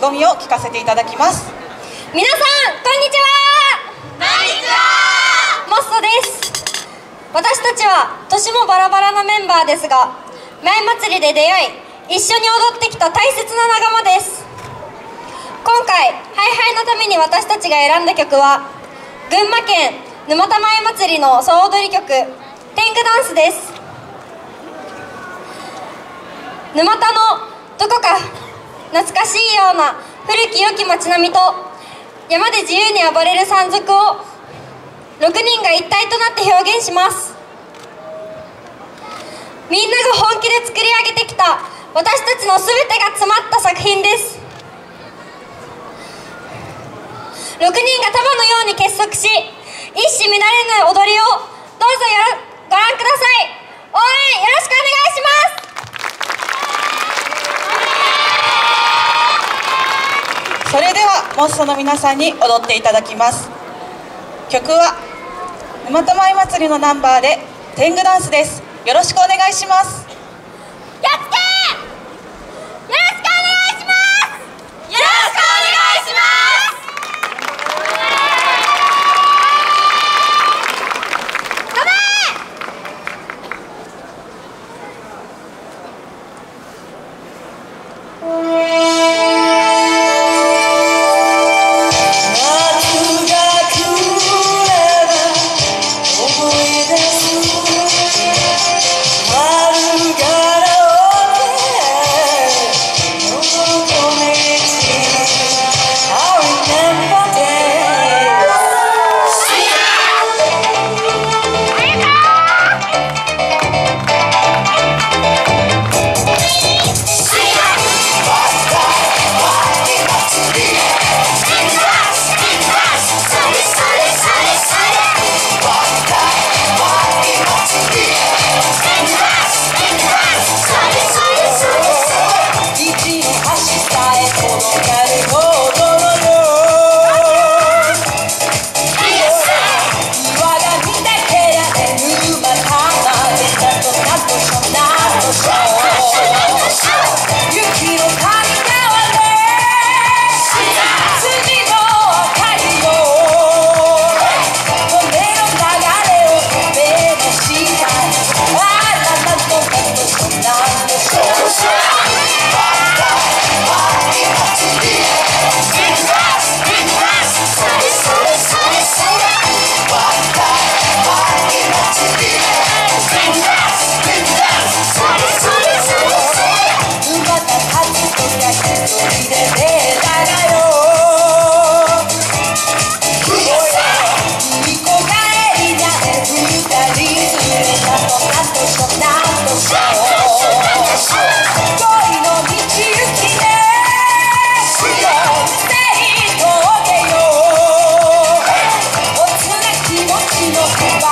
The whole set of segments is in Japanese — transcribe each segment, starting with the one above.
気込みを聞かせていただきます。皆さんこんにちは。こんにちはモストです。私たちは年もバラバラなメンバーですが前祭りで出会い一緒に踊ってきた大切な仲間です。今回ハイハイのために私たちが選んだ曲は群馬県沼田前祭りの総踊り曲天狗ダンスです。沼田のどこか懐かしいような古き良き街並みと山で自由に暴れる山賊を6人が一体となって表現します。みんなが本気で作り上げてきた私たちの全てが詰まった作品です。6人が束のように結束し一糸乱れぬ踊りをどうぞよろご覧ください応援よろしくお願いしますそれではモッソの皆さんに踊っていただきます。曲は沼田舞祭りのナンバーで天狗ダンスです。よろしくお願いします。の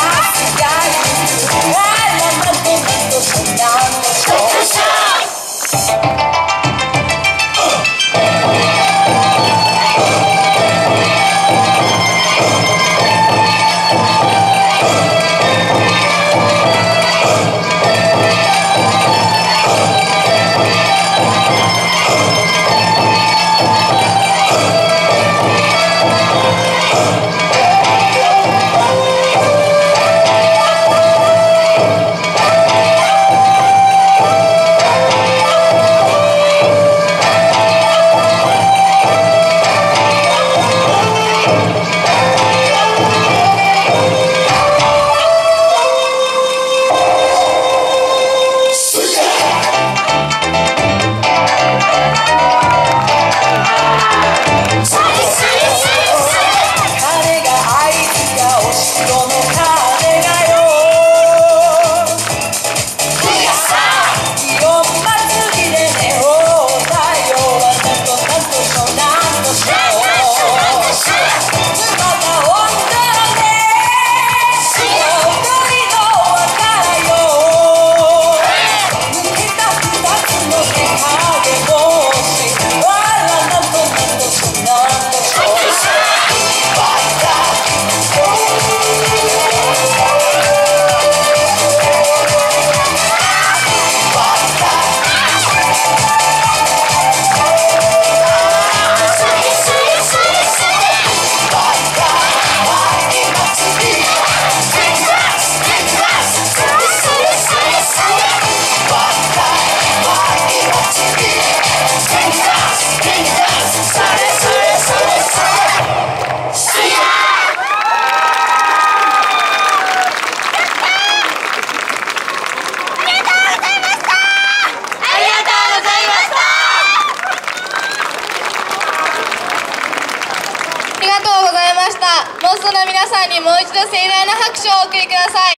にもう一度盛大な拍手をお送りください。